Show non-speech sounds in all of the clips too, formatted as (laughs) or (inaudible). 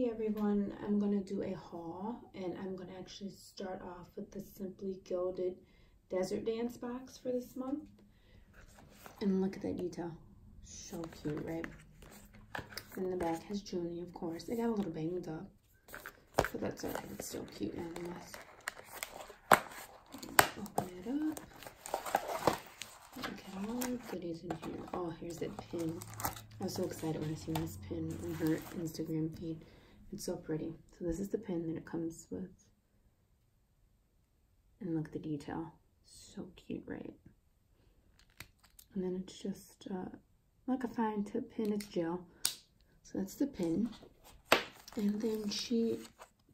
Hey everyone, I'm going to do a haul and I'm going to actually start off with the Simply Gilded Desert Dance box for this month. And look at that detail. So cute, right? And the back has Junie, of course. It got a little banged up, but that's alright. It's still cute nonetheless. Open it up. Look at all the goodies in here. Oh, here's that pin. I was so excited when I seen this pin on her Instagram feed. It's so pretty. So this is the pin that it comes with. And look at the detail. So cute, right? And then it's just uh, like a fine tip pin. It's gel. So that's the pin. And then she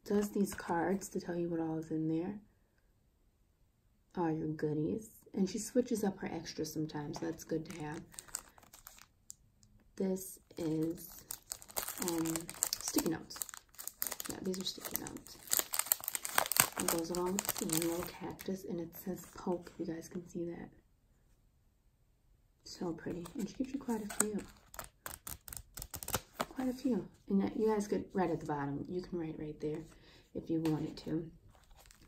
does these cards to tell you what all is in there. All your goodies. And she switches up her extras sometimes. That's good to have. This is um, sticky notes. These are sticky notes. It goes along with the little cactus, and it says poke, you guys can see that. So pretty. And she gives you quite a few. Quite a few. And you guys could write at the bottom. You can write right there if you wanted to.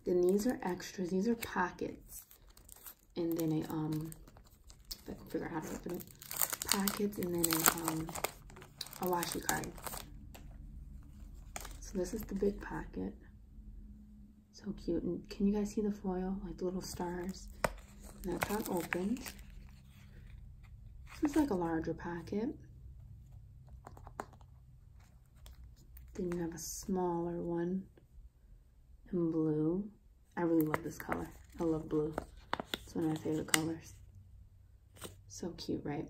Then these are extras. These are pockets. And then a, um, if I can figure out how to open it pockets and then a, um, a washi card. So this is the big packet. So cute. And can you guys see the foil? Like the little stars. And that's how it opens. This is like a larger packet. Then you have a smaller one in blue. I really love this color. I love blue. It's one of my favorite colors. So cute, right?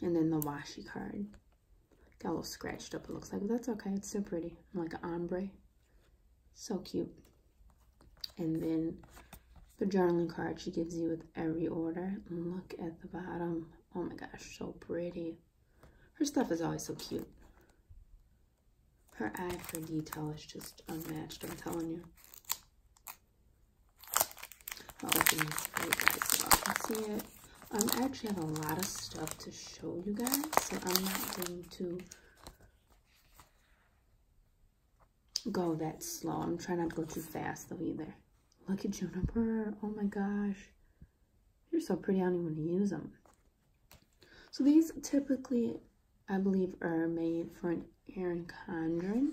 And then the washi card. Got a little scratched up, it looks like. But that's okay. It's still pretty. Like an ombre. So cute. And then the journaling card she gives you with every order. Look at the bottom. Oh my gosh, so pretty. Her stuff is always so cute. Her eye for detail is just unmatched, I'm telling you. I'll open this for you guys so I can see it. Um, I actually have a lot of stuff to show you guys, so I'm not going to go that slow. I'm trying not to go too fast though either. Look at Juniper. Oh my gosh. You're so pretty. I don't even want to use them. So these typically, I believe, are made for an Erin Condren.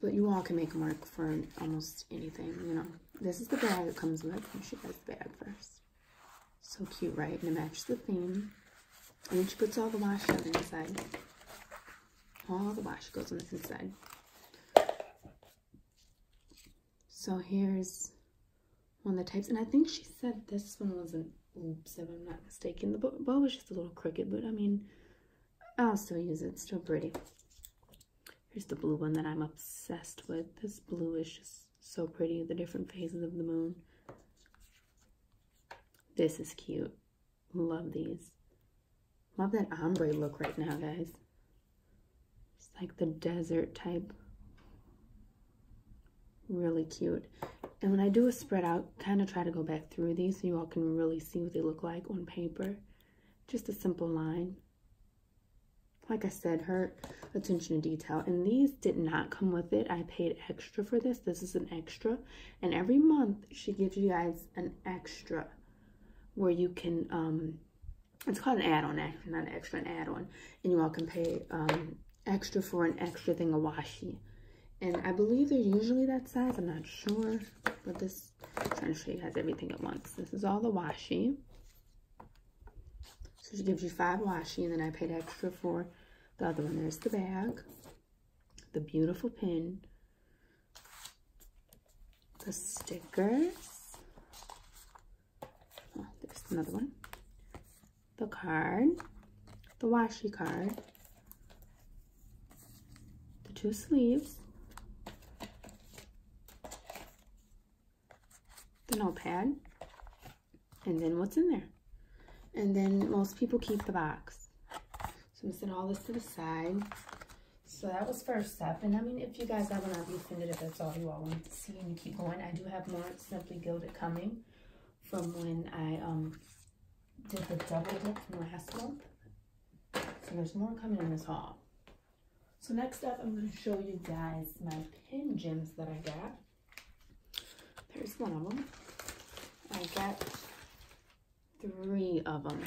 But you all can make them work for almost anything, you know. This is the bag it comes with. Let me show you guys the bag first. So cute, right? And it matches the theme. And then she puts all the washi on the inside. All the washi goes on this inside. So here's one of the types. And I think she said this one was an oops, if I'm not mistaken. The bow was just a little crooked, but I mean, I'll still use it. It's still pretty. Here's the blue one that I'm obsessed with. This blue is just so pretty. The different phases of the moon. This is cute. Love these. Love that ombre look right now, guys. It's like the desert type. Really cute. And when I do a spread out, kind of try to go back through these so you all can really see what they look like on paper. Just a simple line. Like I said, her attention to detail. And these did not come with it. I paid extra for this. This is an extra. And every month, she gives you guys an extra where you can, um, it's called an add-on, actually, not an extra, an add-on. And you all can pay um, extra for an extra thing of washi. And I believe they're usually that size. I'm not sure. But this, I'm trying to show you guys everything at once. This is all the washi. So she gives you five washi. And then I paid extra for the other one. There's the bag. The beautiful pin. The stickers another one, the card, the washi card, the two sleeves, the notepad, and then what's in there. And then most people keep the box. So I'm set all this to the side. So that was first step. And I mean, if you guys, I will not be offended if that's all you all want to see and you keep going. I do have more Simply Gilded coming from when I um, did the double dip from last month. So there's more coming in this haul. So next up, I'm going to show you guys my pen gems that I got. There's one of them. I got three of them.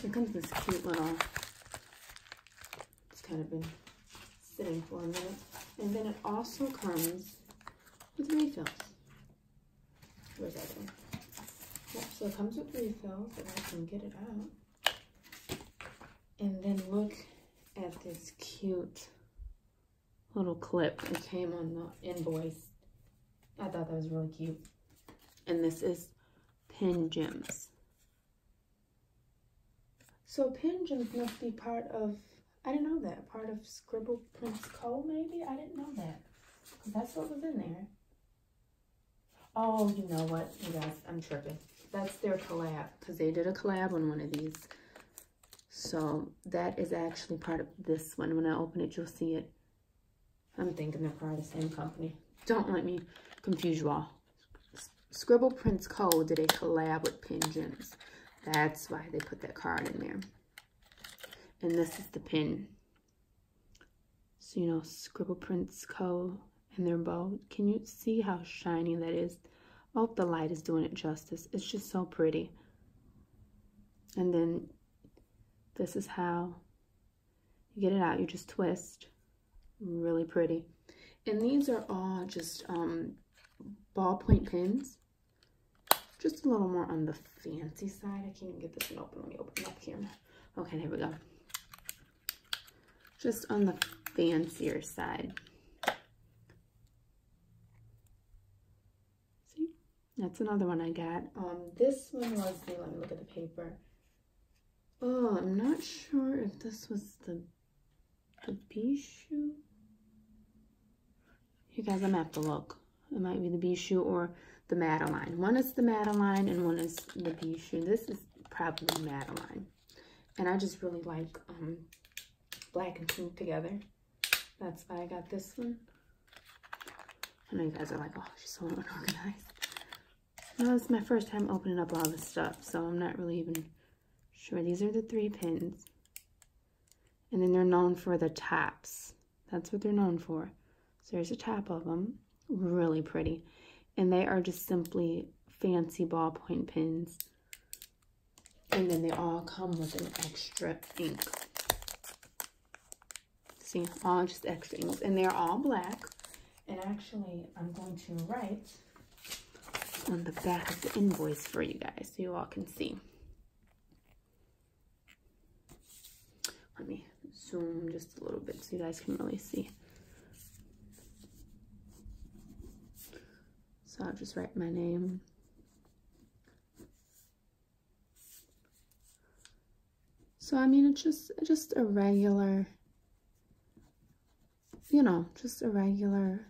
Here comes this cute little, it's kind of been sitting for a minute. And then it also comes with refills. Where's that thing? Yep, so it comes with refills if I can get it out. And then look at this cute little clip. It came on the invoice. I thought that was really cute. And this is Pen Gems. So Pen Gems must be part of, I didn't know that, part of Scribble Prints Co. maybe? I didn't know that. Because that's what was in there. Oh, you know what, you guys, I'm tripping. That's their collab, because they did a collab on one of these. So that is actually part of this one. When I open it, you'll see it. I'm thinking they're part of the same company. Don't let me confuse you all. Scribble Prints Co. did a collab with Pin. That's why they put that card in there. And this is the pin. So, you know, Scribble Prints Co. and their bow. Can you see how shiny that is? Hope the light is doing it justice. It's just so pretty. And then this is how you get it out. You just twist. Really pretty. And these are all just um, ballpoint pins. Just a little more on the fancy side. I can't even get this one open. Let me open up here. Okay, there we go. Just on the fancier side. See? That's another one I got. Um, this one was, the, let me look at the paper. Oh, I'm not sure if this was the, the Bijou. You guys, I'm have to look. It might be the Bijou or the Madeline. One is the Madeline and one is the Bijou. This is probably Madeline. And I just really like um, black and pink together. That's why I got this one. I know you guys are like, oh, she's so unorganized. No, it's my first time opening up all this stuff, so I'm not really even sure. These are the three pins. And then they're known for the tops. That's what they're known for. So there's a top of them. Really pretty and they are just simply fancy ballpoint pins. And then they all come with an extra ink. See, all just extra inks. And they're all black. And actually, I'm going to write on the back of the invoice for you guys so you all can see. Let me zoom just a little bit so you guys can really see. So I'll just write my name. So I mean, it's just just a regular, you know, just a regular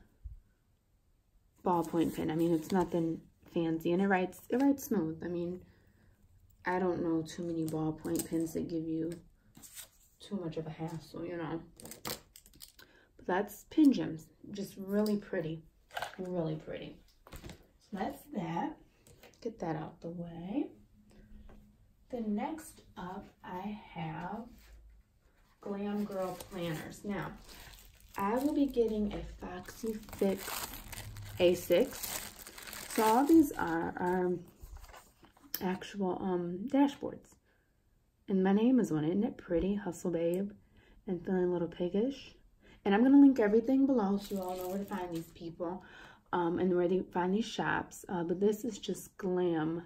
ballpoint pen. I mean, it's nothing fancy, and it writes it writes smooth. I mean, I don't know too many ballpoint pens that give you too much of a hassle, you know. But that's Pen Gems, just really pretty, really pretty. So that's that. Get that out the way. the next up, I have Glam Girl Planners. Now, I will be getting a Foxy Fix A6. So all these are, are actual um, dashboards. And my name is on it. Isn't it pretty? Hustle Babe. And feeling a little piggish. And I'm going to link everything below so you all know where to find these people um, and where they find these shops. Uh, but this is just Glam,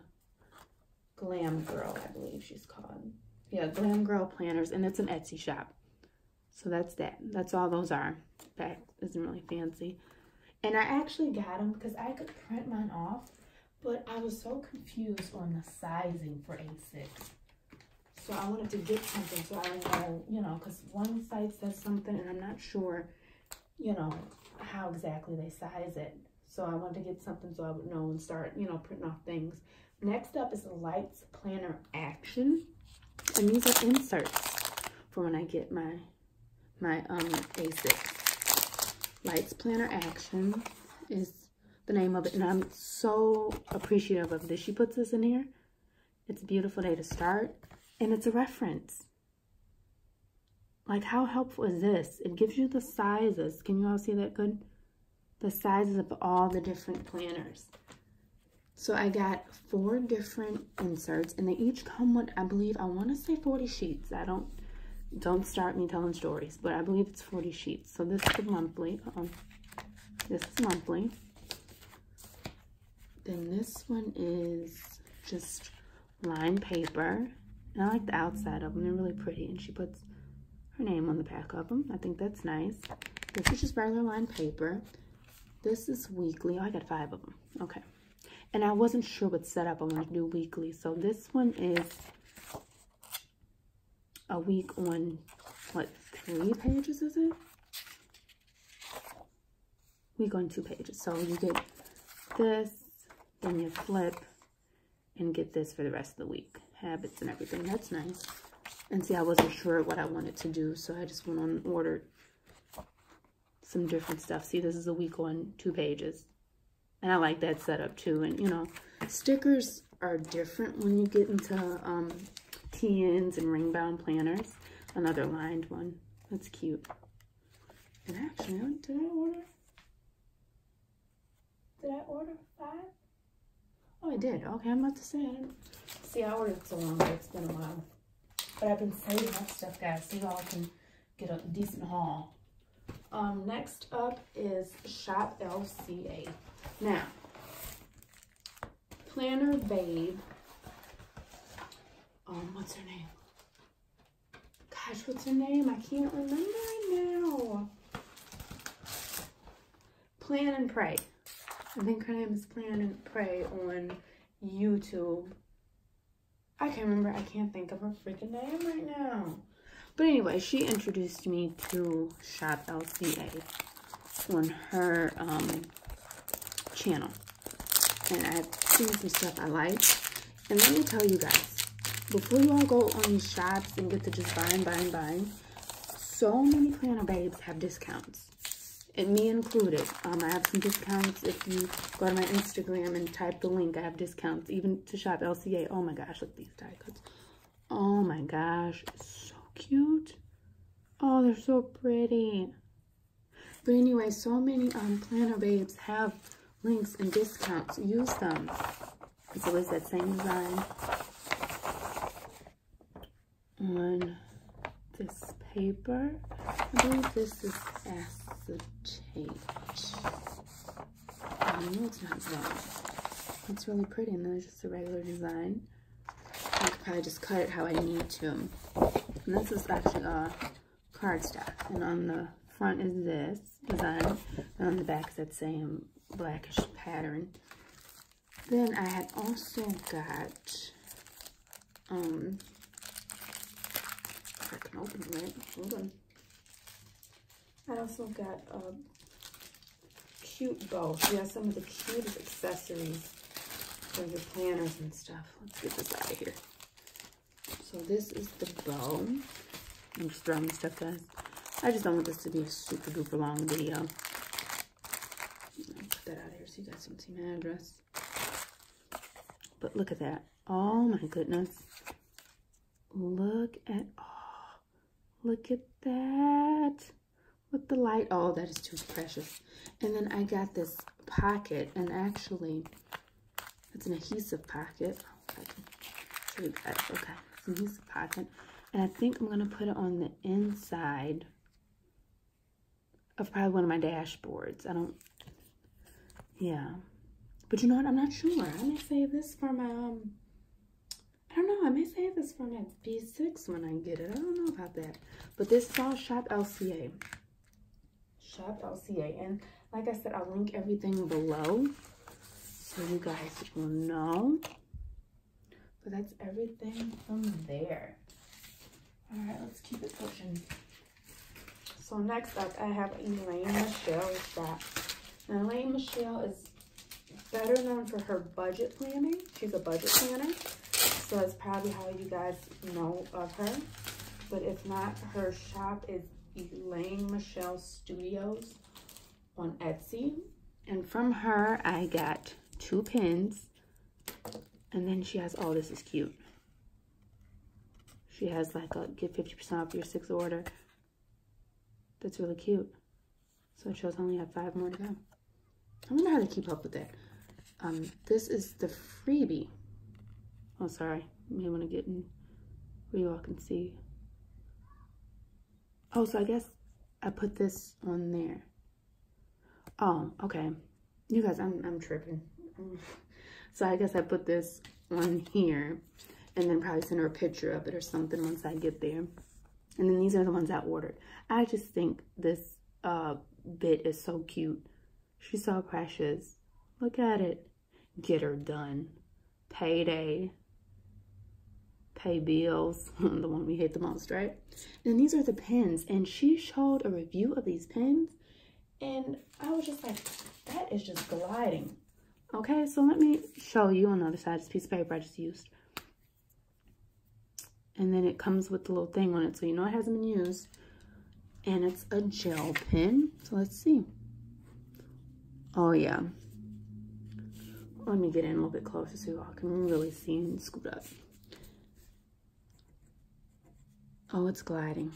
Glam Girl, I believe she's called. Yeah, Glam Girl Planners, and it's an Etsy shop. So that's that. That's all those are. That isn't really fancy. And I actually got them because I could print mine off, but I was so confused on the sizing for A6. So I wanted to get something so I know, you know, because one site says something and I'm not sure, you know, how exactly they size it. So I wanted to get something so I would know and start, you know, printing off things. Next up is the Lights Planner Action. And these are inserts for when I get my, my um, A6. Lights Planner Action is the name of it. And I'm so appreciative of this. She puts this in here. It's a beautiful day to start. And it's a reference. Like, how helpful is this? It gives you the sizes. Can you all see that good? The sizes of all the different planners. So I got four different inserts and they each come with, I believe, I want to say 40 sheets. I don't, don't start me telling stories, but I believe it's 40 sheets. So this is monthly. Uh -oh. This is monthly. Then this one is just lined paper. And I like the outside of them. They're really pretty. And she puts her name on the back of them. I think that's nice. This is just regular lined paper. This is weekly. Oh, I got five of them. Okay. And I wasn't sure what setup I wanted to do weekly. So this one is a week on, what, three pages is it? Week on two pages. So you get this, then you flip and get this for the rest of the week. Habits and everything. That's nice. And see, I wasn't sure what I wanted to do, so I just went on and ordered some different stuff. See, this is a week on two pages. And I like that setup too. And, you know, stickers are different when you get into um, TNs and ring-bound planners. Another lined one. That's cute. And actually, did I order? Did I order five? Oh, I did. Okay, I'm about to say I. See, I ordered so long, it's been a while. But I've been saving up stuff, guys, so y'all can get a decent haul. Um, next up is Shop LCA. Now, Planner Babe. Um, what's her name? Gosh, what's her name? I can't remember right now. Plan and Pray. I think her name is Plan and Pray on YouTube. I can't remember. I can't think of her freaking name right now. But anyway, she introduced me to Shop LCA on her um, channel. And I've seen some stuff I like. And let me tell you guys, before you all go on these shops and get to just buying, buying, buying, so many planner babes have discounts. And me included. Um, I have some discounts if you go to my Instagram and type the link. I have discounts, even to shop LCA. Oh my gosh, look at these die cuts. Oh my gosh, so cute. Oh, they're so pretty. But anyway, so many um, planner babes have links and discounts. Use them. It's always that same design on this paper. I believe this is acetate. I know it's not brown. It's really pretty and then it's just a regular design. I could probably just cut it how I need to. And this is actually a cardstock. And on the front is this design. And on the back is that same blackish pattern. Then I had also got, um, open it? Hold on. I also got a cute bow. She has some of the cutest accessories for your planners and stuff. Let's get this out of here. So this is the bow. I'm just throwing stuff, guys. I just don't want this to be a super duper long video Put that out of here so you guys don't see my address. But look at that. Oh my goodness. Look at, oh, look at that. With the light, oh, that is too precious. And then I got this pocket, and actually, it's an adhesive pocket. Show you guys. Okay, it's an adhesive pocket. And I think I'm going to put it on the inside of probably one of my dashboards. I don't yeah. But you know what? I'm not sure. I may save this for my, um, know. I may save this for my B6 when I get it. I don't know about that. But this is all Shop LCA. Shop LCA. And like I said, I'll link everything below so you guys will know. But that's everything from there. All right, let's keep it pushing. So next up, I have Elaine Michelle shop. Now, Elaine Michelle is better known for her budget planning. She's a budget planner. So that's probably how you guys know of her. But if not, her shop is Elaine Michelle Studios on Etsy. And from her, I got two pins. And then she has, oh, this is cute. She has like a get 50% off your sixth order That's really cute. So it shows I only have five more to go. I wonder how to keep up with that. Um, this is the freebie. Oh, sorry. You may want to get in where you all can see. Oh, so I guess I put this on there. Oh, okay. You guys, I'm, I'm tripping. (laughs) So I guess I put this on here and then probably send her a picture of it or something once I get there. And then these are the ones I ordered. I just think this uh, bit is so cute. She's so precious. Look at it. Get her done. Payday. Pay bills. (laughs) the one we hate the most, right? And these are the pens. And she showed a review of these pens. And I was just like, that is just gliding. Okay, so let me show you on the other side. This piece of paper I just used. And then it comes with the little thing on it. So you know it hasn't been used. And it's a gel pen. So let's see. Oh, yeah. Let me get in a little bit closer so you all can really see and scoot up. Oh, it's gliding.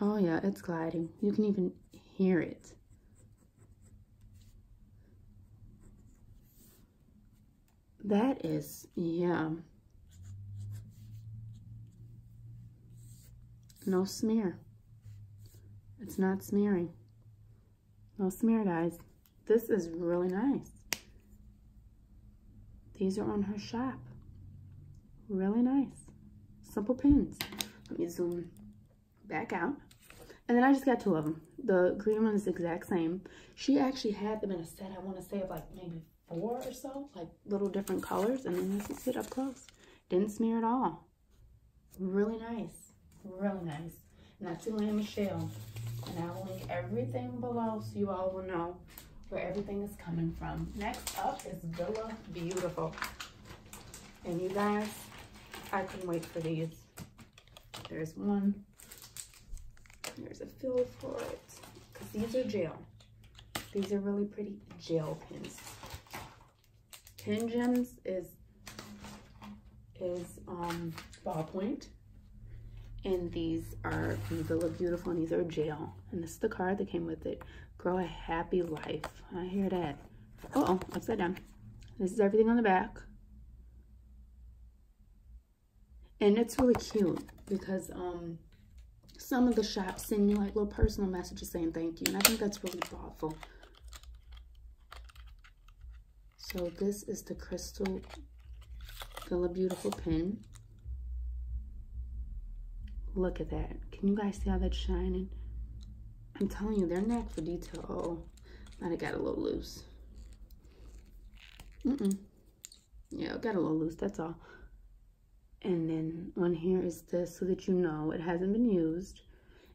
Oh, yeah, it's gliding. You can even hear it. That is, yeah. No smear. It's not smearing. No smear, guys. This is really nice. These are on her shop. Really nice. Simple pins. Let me zoom back out. And then I just got two of them. The green one is the exact same. She actually had them in a set, I want to say, of like maybe four or so, like little different colors. And then this is it up close. Didn't smear at all. Really nice. Really nice. And that's Elaine Michelle. And I will link everything below so you all will know where everything is coming from. Next up is Villa Beautiful. And you guys, I couldn't wait for these. There's one. There's a fill for it. Because these are gel. These are really pretty gel pins. Pen Gems is is um, ballpoint. And these are these Villa Beautiful, and these are gel. And this is the card that came with it. Grow a happy life. I hear that. Uh oh, upside down. This is everything on the back. And it's really cute because um, some of the shops send you like little personal messages saying thank you. And I think that's really thoughtful. So this is the Crystal Villa Beautiful pen. Look at that. Can you guys see how that's shining? I'm telling you, they're knack for detail. Oh, might have got a little loose. Mm-mm. Yeah, got a little loose, that's all. And then on here is this so that you know it hasn't been used.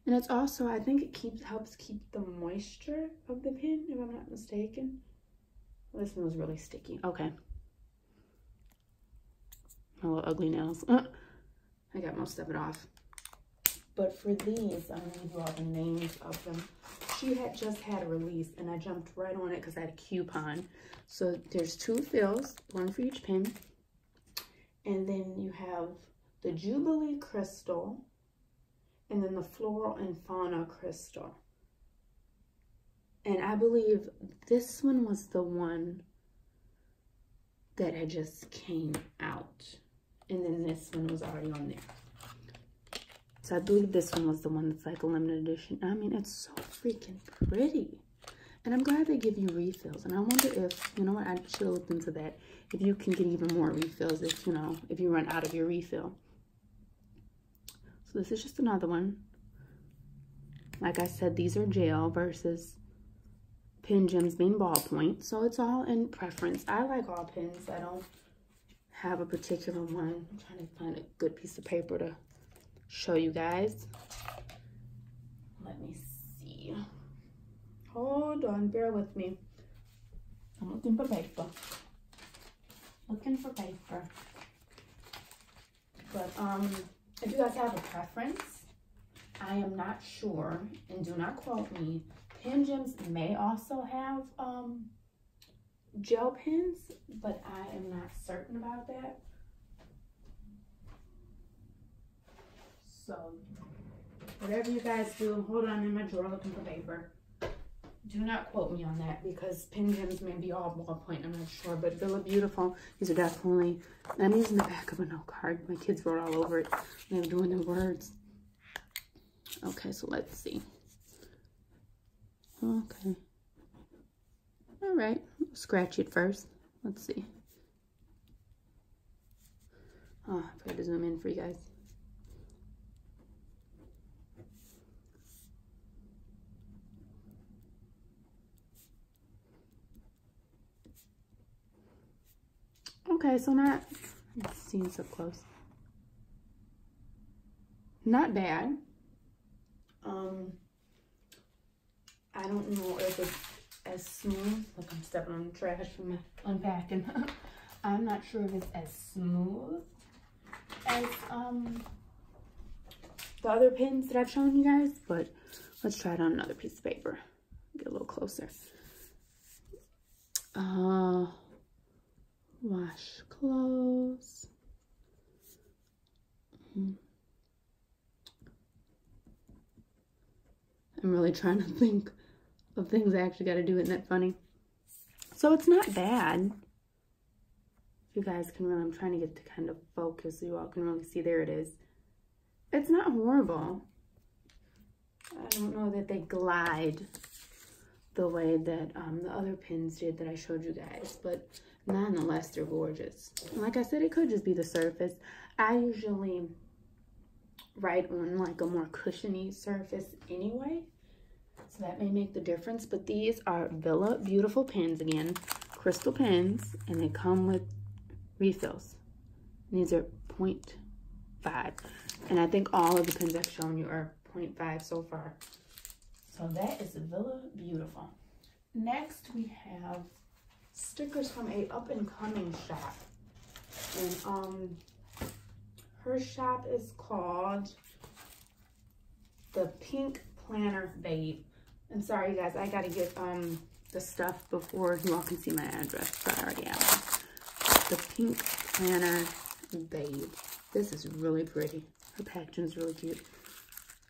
And it's also, I think it keeps helps keep the moisture of the pen, if I'm not mistaken. This one was really sticky. Okay. My little ugly nails. (laughs) I got most of it off. But for these, I'm to give you all the names of them. She had just had a release, and I jumped right on it because I had a coupon. So there's two fills, one for each pen. And then you have the Jubilee Crystal, and then the Floral and Fauna Crystal. And I believe this one was the one that had just came out. And then this one was already on there. So I believe this one was the one that's like a limited edition. I mean, it's so freaking pretty. And I'm glad they give you refills. And I wonder if, you know what, I should have looked into that. If you can get even more refills if, you know, if you run out of your refill. So this is just another one. Like I said, these are gel versus pen gems being ballpoint. So it's all in preference. I like all pens. I don't have a particular one. I'm trying to find a good piece of paper to show you guys. Let me. Hold on, bear with me. I'm looking for paper. Looking for paper. But um, if you guys have a preference, I am not sure, and do not quote me, Pen Gems may also have um, gel pens, but I am not certain about that. So whatever you guys do, hold on in my drawer looking for paper. Do not quote me on that because pen gems may be all ballpoint. I'm not sure, but Villa Beautiful. These are definitely. I'm using the back of a note card. My kids wrote all over it. They were doing their words. Okay, so let's see. Okay. All right. Scratch it first. Let's see. Oh, I forgot to zoom in for you guys. Okay, so not, let's see close. Not bad. Um, I don't know if it's as smooth. Look, I'm stepping on the trash from unpacking. (laughs) I'm not sure if it's as smooth as um the other pins that I've shown you guys, but let's try it on another piece of paper. Get a little closer. Uh, wash clothes. Mm. I'm really trying to think of things I actually got to do. Isn't that funny? So it's not bad. If you guys can really, I'm trying to get to kind of focus so you all can really see. There it is. It's not horrible. I don't know that they glide the way that um, the other pins did that I showed you guys, but nonetheless, they're gorgeous. Like I said, it could just be the surface. I usually write on like a more cushiony surface anyway. So that may make the difference. But these are Villa Beautiful pens again. Crystal pens. And they come with refills. These are 0.5. And I think all of the pens I've shown you are 0.5 so far. So that is Villa Beautiful. Next we have stickers from a up and coming shop. And um her shop is called the Pink Planner Babe. I'm sorry guys, I gotta get um the stuff before you all can see my address, but I already have The Pink Planner Babe. This is really pretty. Her packaging is really cute.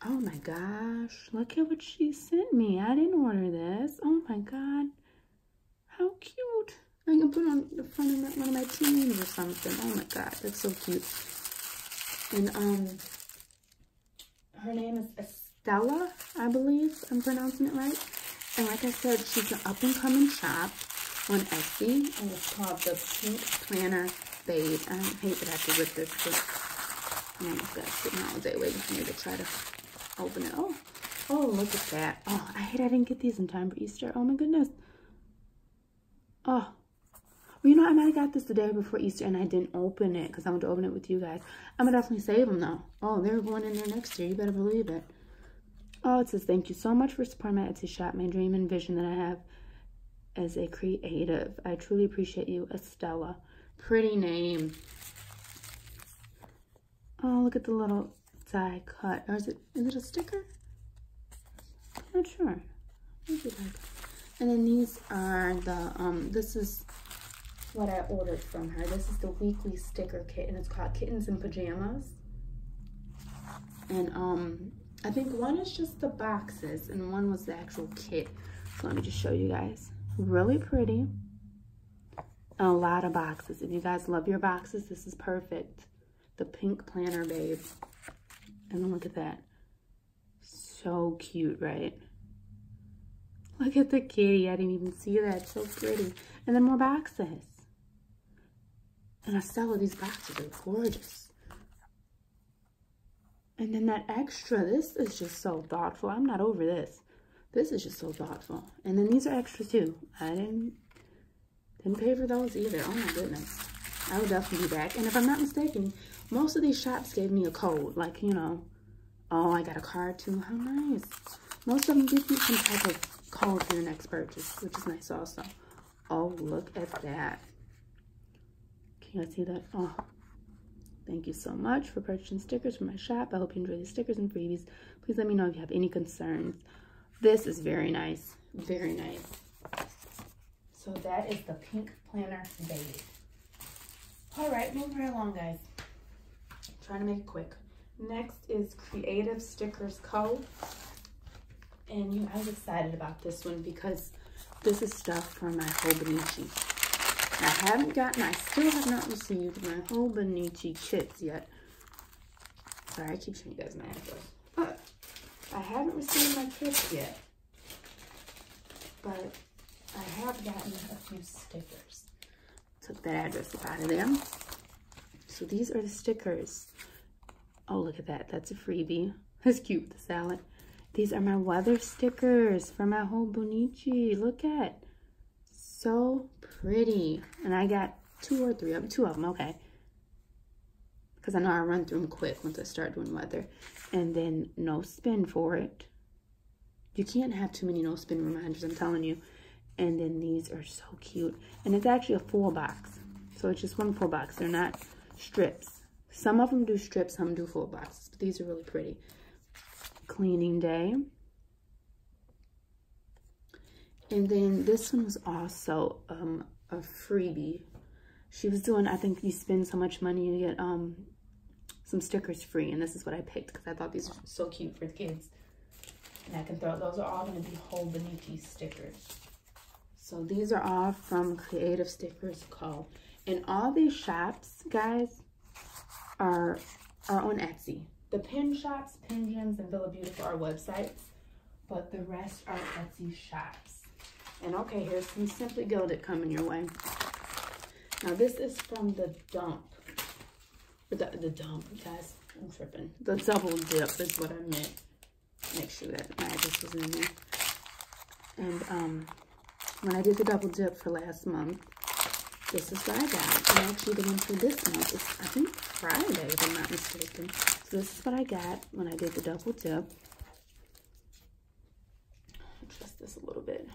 Oh my gosh, look at what she sent me. I didn't order this. Oh my god. How cute. I can put on the front of my, one of my TNs or something. Oh my god, that's so cute. And um, her name is Estella, I believe I'm pronouncing it right. And like I said, she's an up-and-coming shop on Etsy, and it's called the Pink Planner Babe. I hate that I have to rip this, but I'm just gonna sit all day waiting for me to try to open it. Oh, oh, look at that. Oh, I hate I didn't get these in time for Easter. Oh my goodness. Oh, well, you know, I might have got this the day before Easter and I didn't open it because I want to open it with you guys. I'm going to definitely save them though. Oh, they're going in there next year. You better believe it. Oh, it says, thank you so much for supporting my Etsy shop, my dream and vision that I have as a creative. I truly appreciate you, Estella. Pretty name. Oh, look at the little die cut. Or is it, is it a sticker? I'm not sure. And then these are the, um, this is what I ordered from her. This is the weekly sticker kit and it's called Kittens in Pajamas. And um, I think one is just the boxes and one was the actual kit. So let me just show you guys. Really pretty. a lot of boxes. If you guys love your boxes, this is perfect. The pink planner, babe. And look at that. So cute, right? Look at the kitty. I didn't even see that. So pretty. And then more boxes. And I sell these boxes They're gorgeous. And then that extra, this is just so thoughtful. I'm not over this. This is just so thoughtful. And then these are extra too. I didn't didn't pay for those either. Oh my goodness. I will definitely be back. And if I'm not mistaken, most of these shops gave me a code. Like, you know, oh, I got a card too. How nice. Most of them give you some type of code for your next purchase, which is nice also. Oh, look at that. Can you guys see that? Oh, thank you so much for purchasing stickers from my shop. I hope you enjoy the stickers and freebies. Please let me know if you have any concerns. This is very nice. Very nice. So that is the Pink Planner Baby. All right, moving right along, guys. I'm trying to make it quick. Next is Creative Stickers Co. And you, I was excited about this one because this is stuff for my Hobonichi. I haven't gotten, I still have not received my Hobonichi kits yet. Sorry, I keep showing you guys my address. But I haven't received my kits yet. But I have gotten a few stickers. Took that address out of them. So these are the stickers. Oh, look at that. That's a freebie. That's cute, the salad. These are my weather stickers for my Hobonichi. Look at. So pretty. And I got two or three of them. Two of them, okay. Because I know I run through them quick once I start doing weather. And then no spin for it. You can't have too many no spin reminders, I'm telling you. And then these are so cute. And it's actually a full box. So it's just one full box. They're not strips. Some of them do strips, some do full boxes. But these are really pretty. Cleaning day. And then this one was also um, a freebie. She was doing, I think you spend so much money, you get um, some stickers free. And this is what I picked because I thought these were so cute for the kids. And I can throw, those are all going to be whole Hobonichi stickers. So these are all from Creative Stickers Co. And all these shops, guys, are, are on Etsy. The pin shops, Pen Gems, and Villa Beautiful are websites, but the rest are Etsy shops. And okay, here's some Simply Gilded coming your way. Now this is from the dump. The, the dump, guys, I'm tripping. The double dip is what I meant. Make sure that my address was in there. And um, when I did the double dip for last month, this is what I got. And actually the one for this month is, I think, Friday, if I'm not mistaken. So this is what I got when I did the double dip. Adjust this a little bit.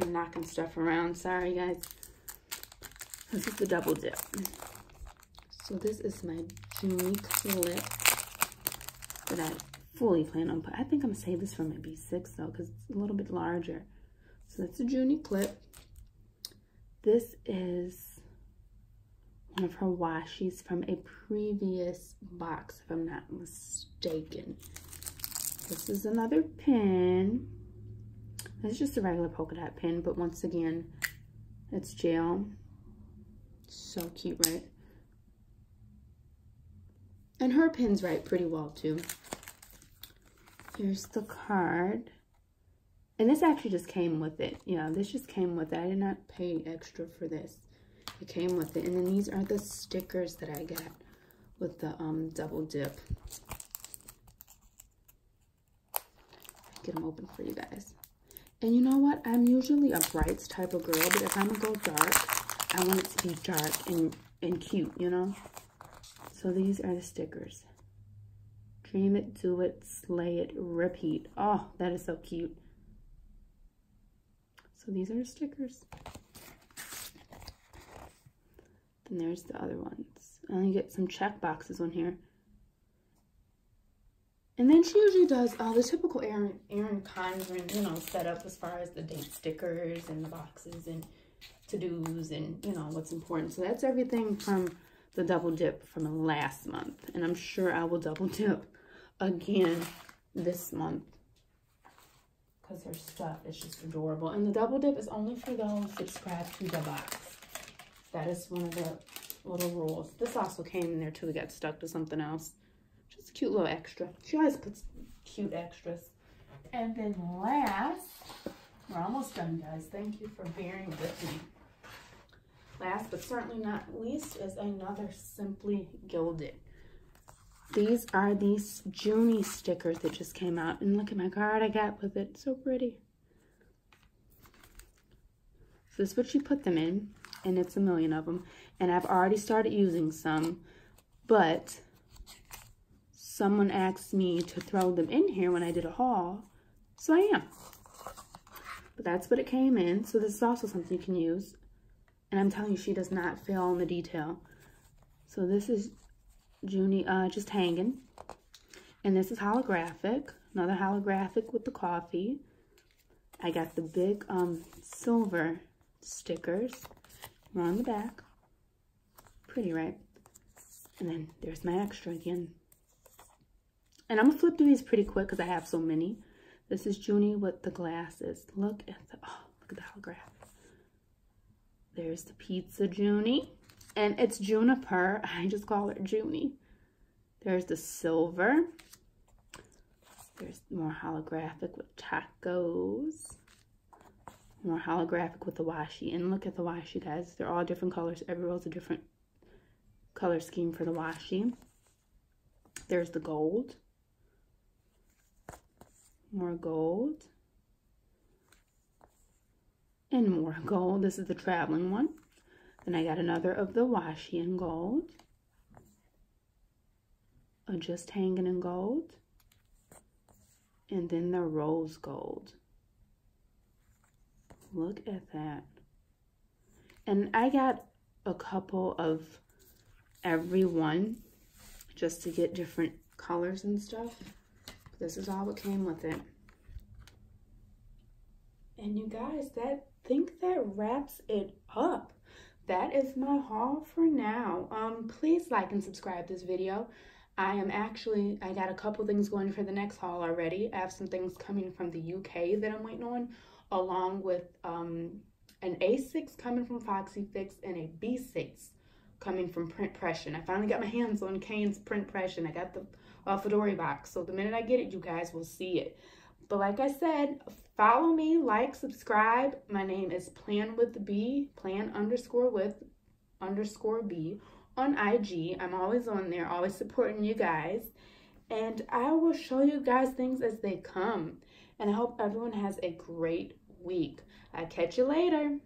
I'm knocking stuff around. Sorry, guys. This is the double dip. So this is my Junie clip that I fully plan on put. I think I'm gonna save this for my B6 though, because it's a little bit larger. So that's a Junie clip. This is one of her washies from a previous box, if I'm not mistaken. This is another pin. It's just a regular polka dot pin, but once again, it's gel. So cute, right? And her pins write pretty well, too. Here's the card. And this actually just came with it. Yeah, this just came with it. I did not pay extra for this. It came with it. And then these are the stickers that I got with the um, double dip. Get them open for you guys. And you know what? I'm usually a brights type of girl, but if I'm going to go dark, I want it to be dark and, and cute, you know? So these are the stickers. Dream it, do it, slay it, repeat. Oh, that is so cute. So these are stickers. Then there's the other ones. I you get some check boxes on here. And then she usually does all the typical Erin, Erin Condren, you know, setup as far as the date stickers and the boxes and to-dos and, you know, what's important. So that's everything from the double dip from last month. And I'm sure I will double (laughs) dip again this month because her stuff is just adorable. And the double dip is only for those subscribe to the box. That is one of the little rules. This also came in there too. We got stuck to something else. Just a cute little extra. She always puts cute extras. And then last, we're almost done, guys. Thank you for bearing with me. Last but certainly not least is another Simply Gilded. These are these Junie stickers that just came out. And look at my card I got with it. So pretty. So this is what you put them in. And it's a million of them. And I've already started using some. But someone asked me to throw them in here when I did a haul. So I am. But that's what it came in. So this is also something you can use. And I'm telling you, she does not fail in the detail. So this is Junie, uh, just hanging. And this is holographic. Another holographic with the coffee. I got the big um, silver stickers. On the back. Pretty, right? And then there's my extra again. And I'm going to flip through these pretty quick because I have so many. This is Junie with the glasses. Look at the, oh, look at the holograph. There's the pizza Junie. And it's Juniper. (laughs) I just call it Junie. There's the silver. There's more holographic with tacos. More holographic with the washi. And look at the washi, guys. They're all different colors. Every roll's a different color scheme for the washi. There's the gold. More gold. And more gold. This is the traveling one. Then I got another of the washi in gold. A just hanging in gold. And then the rose gold. Look at that. And I got a couple of every one just to get different colors and stuff. This is all what came with it. And you guys, that think that wraps it up. That is my haul for now. Um, please like and subscribe this video. I am actually, I got a couple things going for the next haul already. I have some things coming from the UK that I'm waiting on, along with um, an A6 coming from Foxy Fix and a B6 coming from Print Pression. I finally got my hands on Kane's Print Pression. I got the uh, Fedora box. So the minute I get it, you guys will see it. But like I said, follow me, like, subscribe. My name is Plan with B, plan underscore with underscore B on IG. I'm always on there, always supporting you guys. And I will show you guys things as they come. And I hope everyone has a great week. I'll catch you later.